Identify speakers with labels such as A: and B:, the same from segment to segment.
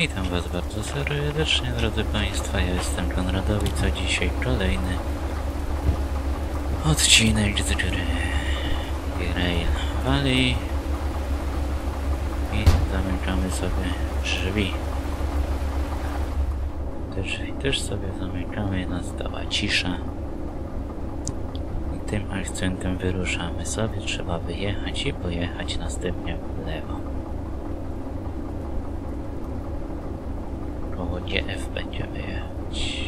A: Witam Was bardzo serdecznie, drodzy Państwa. Ja jestem Konradowic, a dzisiaj kolejny odcinek z gry Grail Valley. I zamykamy sobie drzwi. Te drzwi też sobie zamykamy, nastała cisza. I tym akcentem wyruszamy sobie. Trzeba wyjechać i pojechać następnie w lewo. Koło GF będziemy jechać.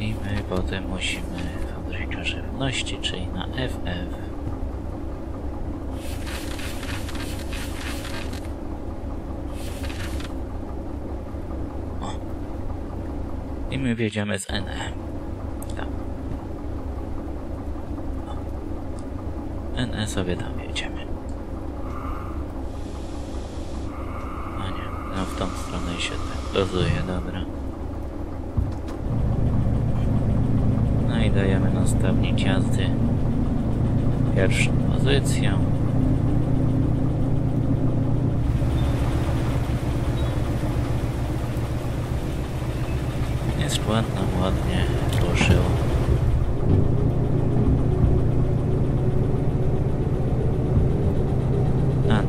A: I my potem musimy fabryka żywności, czyli na FF. I my wjedziemy z NE. Tam. NE sobie tam jedziemy. A nie, no w tą stronę się tak dozuje, dobra. No i dajemy na stawnik jazdy pierwszą pozycję. Jest ładno, ładnie ruszył.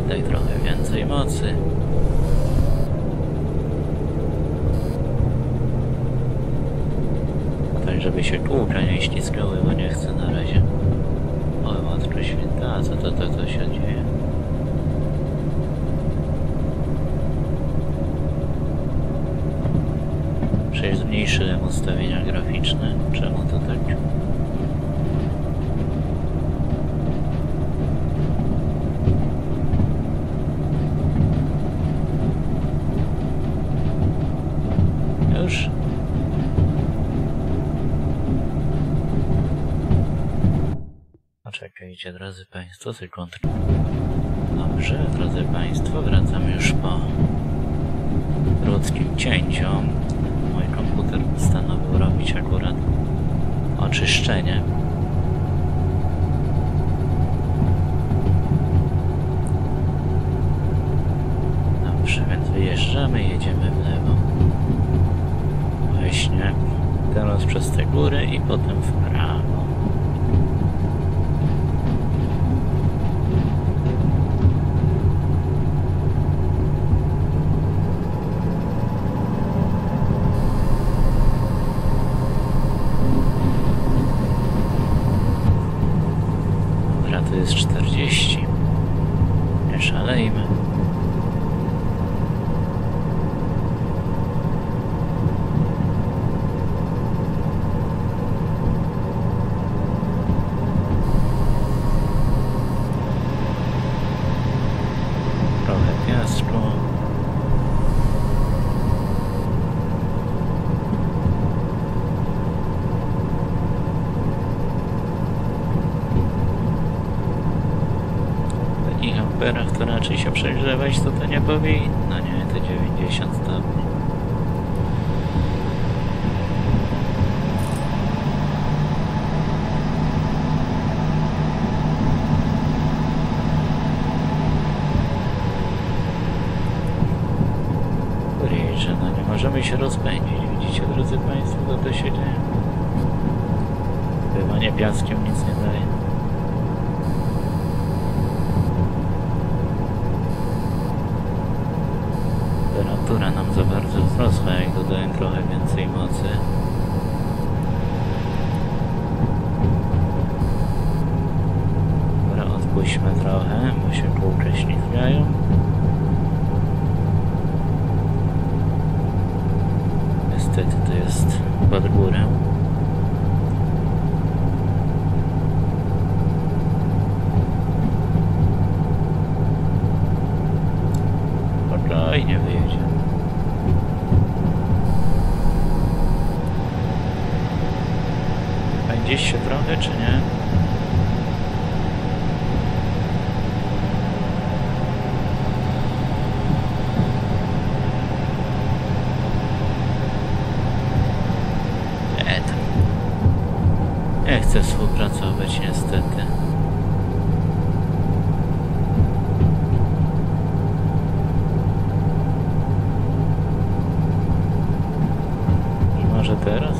A: Oddaj trochę więcej mocy. Tak, żeby się kółka nie ściskały, bo nie chcę na razie. O, matko święta, a co to, to, to się dzieje? Przecież zmniejszyłem ustawienia graficzne. Czemu to tak? Już? Poczekajcie, drodzy Państwo, sekundkę. Dobrze, drodzy Państwo, wracam już po krótkim cięciu. Mój komputer postanowił robić akurat oczyszczenie. Dobrze, więc wyjeżdżamy, jedziemy w lewo. Właśnie teraz przez te góry i potem w prawo. Dobra, to jest 40. Nie szalejmy. Trochę piasku. W takich amperach to raczej się przegrzewać to to nie powinno, nie? Te 90 stopni. Kurczę, no nie możemy się rozpędzić. Widzicie, drodzy Państwo, co to się dzieje? Chyba nie piaskiem nic nie daje. Temperatura nam za bardzo wzrosła, jak dodałem trochę więcej mocy. Dobra, odpuśćmy trochę, bo się kółka ślizgają. może teraz?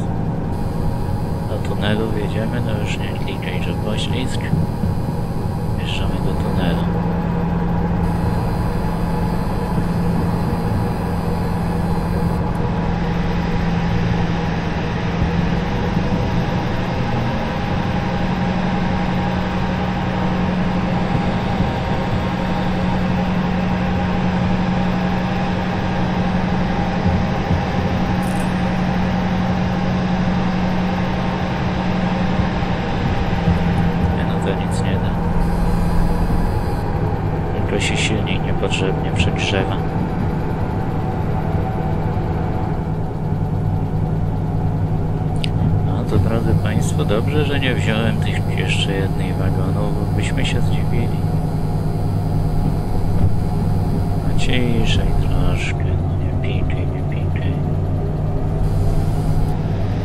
A: Do tunelu wjedziemy, no już nie klikaj, żeby poślizg. Wjeżdżamy do tunelu. Nic nie da. Tylko się silnik niepotrzebnie przegrzewa. No to drodzy Państwo, dobrze, że nie wziąłem tych jeszcze jednej wagonów, bo byśmy się zdziwili. A ciszej troszkę, no nie pikaj, nie pikaj.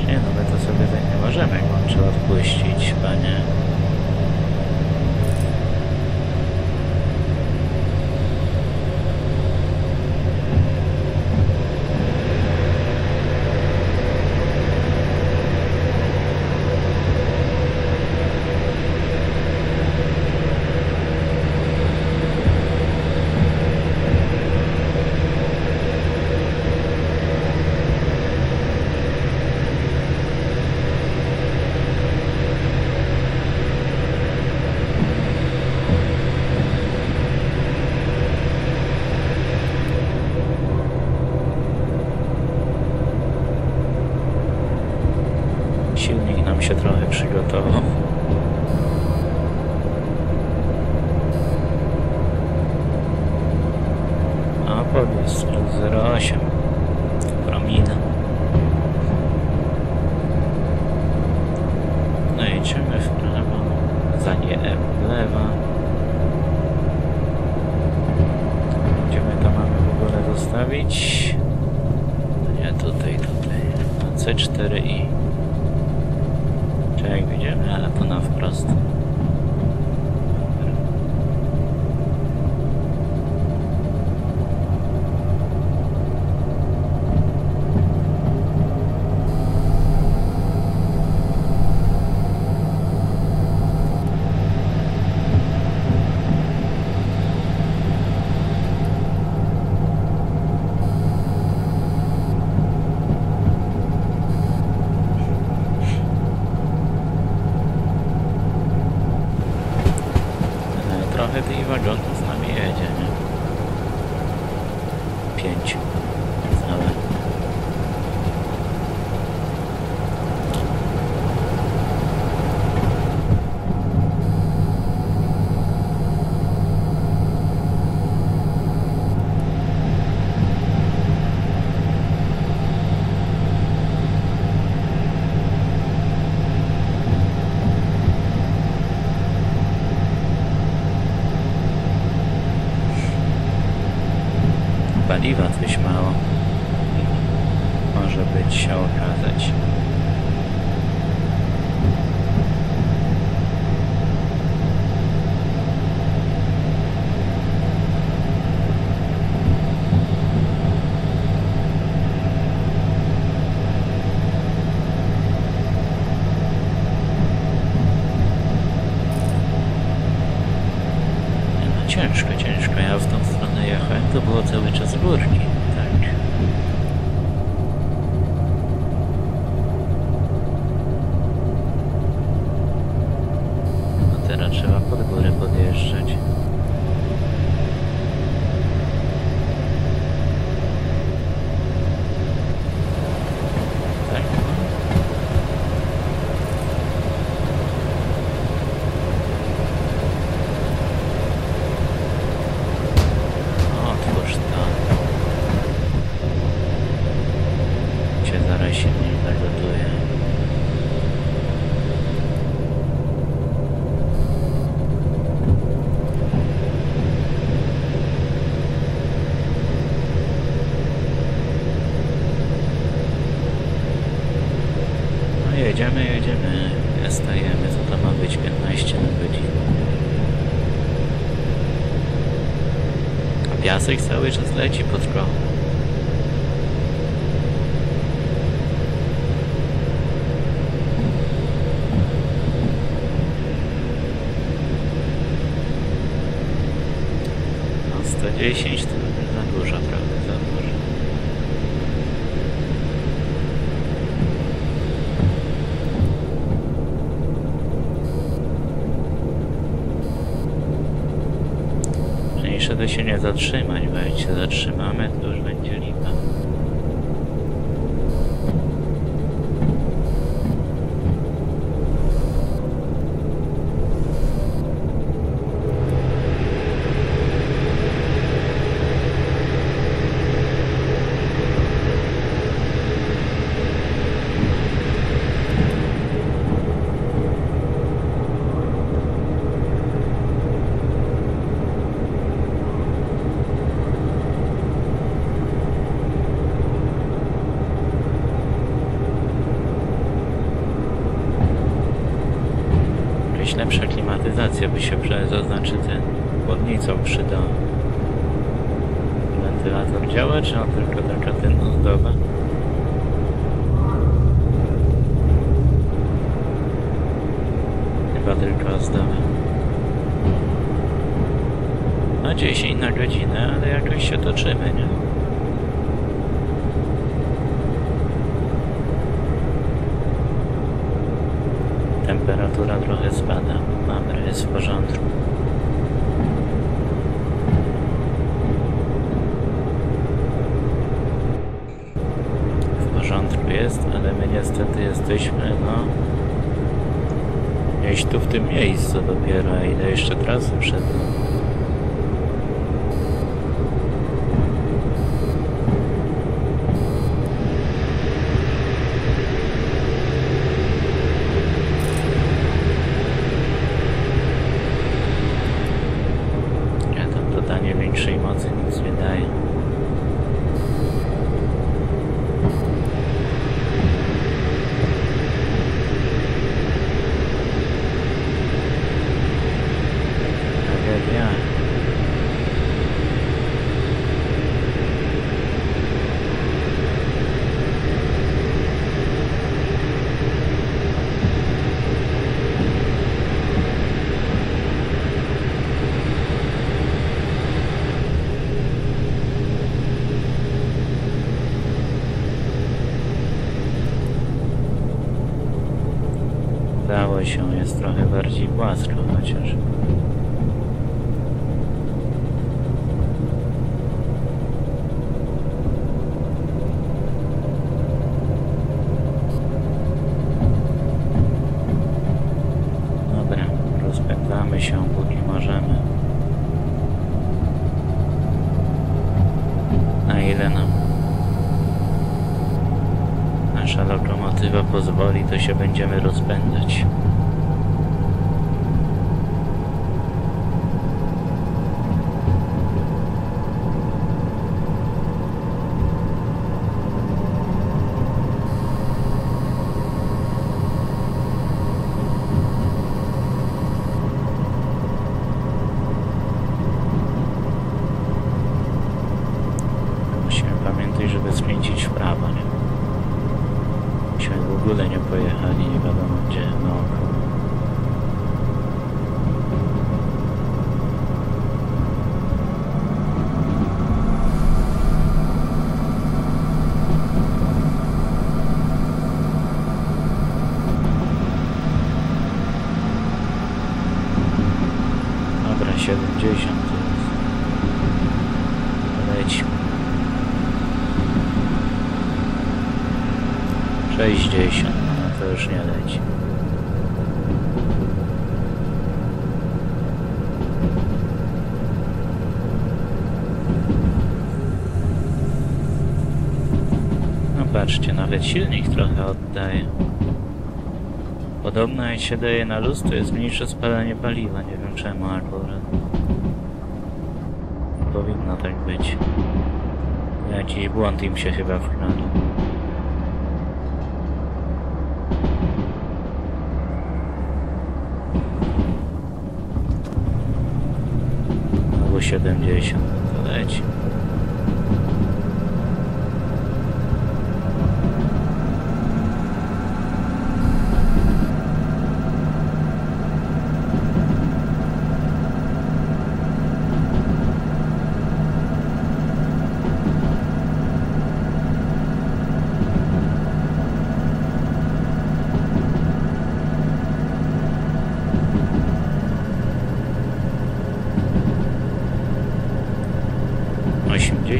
A: Nie no, my to sobie tak nie możemy, jak on trzeba wpuścić, panie. road is the. Paliwa coś mało. Może być się okazać. No, ciężko, ciężko. Ja w tą stronę jechałem, to było cały czas górki. Tak. No teraz trzeba pod górę podjeżdżać. Tak. Otwórz to. Cię zaraz się nie zagotuje. No jedziemy, jedziemy. Stajemy, co to ma być 15 na godzinę. A piasek cały czas leci pod koło. 10 to za dużo, prawda? Za dużo. Się nie zatrzymać, bo jak się zatrzymamy, to już będzie lipa. To znaczy ten chłodnicą przydała. Wentylator działa, czy on tylko taka ten ozdoba? Chyba tylko ozdoba. No 10 na godzinę, ale jakoś się toczymy, nie? Temperatura trochę spada. Dobra, jest w porządku. W porządku jest, ale my niestety jesteśmy, no... Gdzieś tu w tym miejscu dopiero, ile jeszcze trasy przed nami. Ja tam dodanie większej mocy nic nie daje. Tragedia. Się, jest trochę bardziej płasko chociaż. Dobra, rozpędzamy się póki możemy. Na ile nam nasza lokomotywa pozwoli, to się będziemy rozpędzać. Musimy pamiętać, żeby skręcić w prawo, nie? Myśmy w ogóle nie pojechali, nie wiadomo gdzie, naokoło. Dobra, 70 to jest. Lećmy. 60, no to już nie leci. No patrzcie, nawet silnik trochę oddaje. Podobno jak się daje na luz, to jest mniejsze spalanie paliwa. Nie wiem czemu akurat. Powinno tak być. Jakiś błąd im się chyba wkradł. Albo 70, to leci.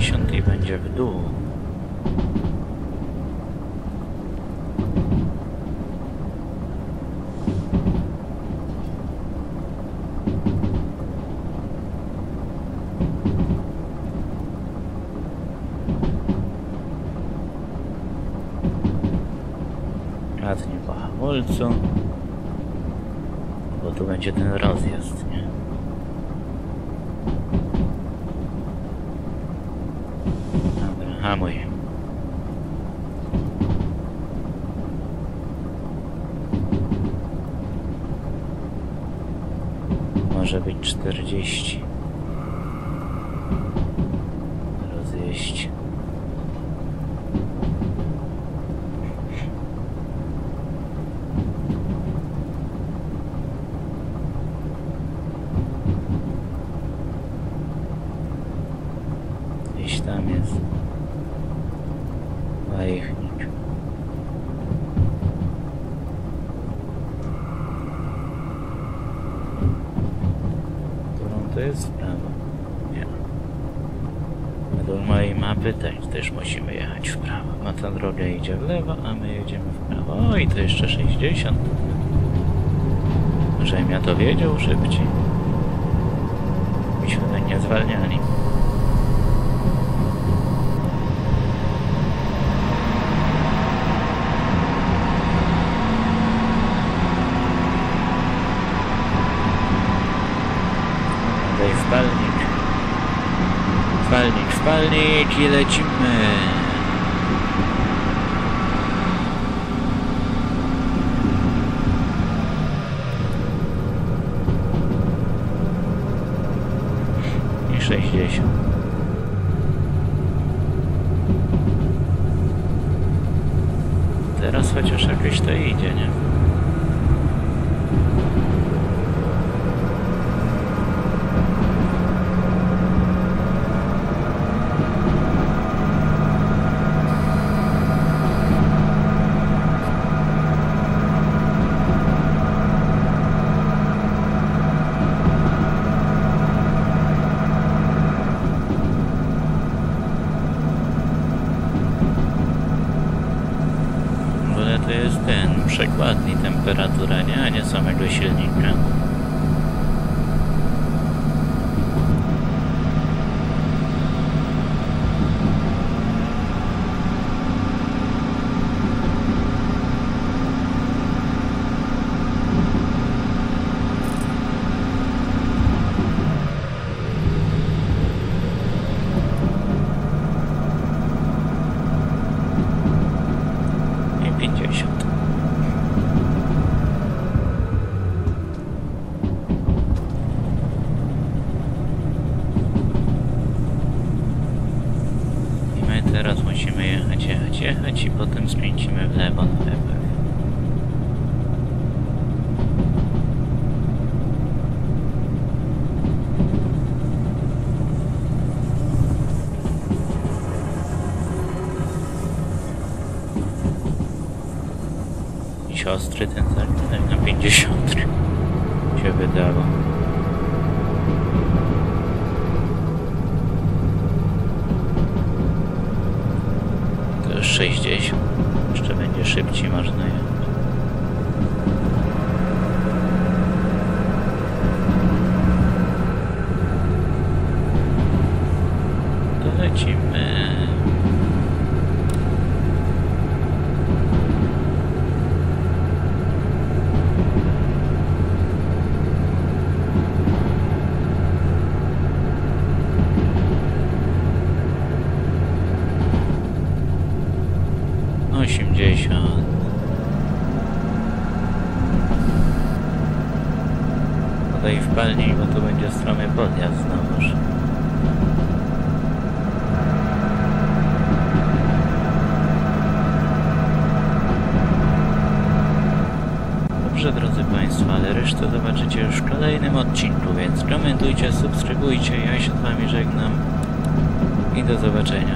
A: 60 i będzie w dół. Ładnie po hamulcu. Bo tu będzie ten rozjazd, nie? Dobra, hamuj. Może być 40. Gdzieś tam jest. Wajchnik. Którą to jest prawo? Nie. Według mojej mapy też, też musimy jechać w prawo. No ta droga idzie w lewo, a my jedziemy w prawo. O, i to jeszcze 60. Żebym ja to wiedział szybciej. Myśmy tak nie zwalniali. Wpalnik i lecimy. I 60. Teraz chociaż jakoś to idzie, nie? W ogóle to jest ten, przekładni temperatura, nie? A nie samego silnika. I 50. I my teraz musimy jechać, jechać, jechać i potem skręcimy w lewo na lewo. Siostry ten zakręt na 50 się wydało. To już 60. Jeszcze będzie szybciej można jechać. To lecimy. Osiemdziesiąt. Podaj w palnik, bo to będzie stromy podjazd znowuż. Dobrze, drodzy Państwo, ale resztę zobaczycie już w kolejnym odcinku, więc komentujcie, subskrybujcie, ja się z Wami żegnam do zobaczenia.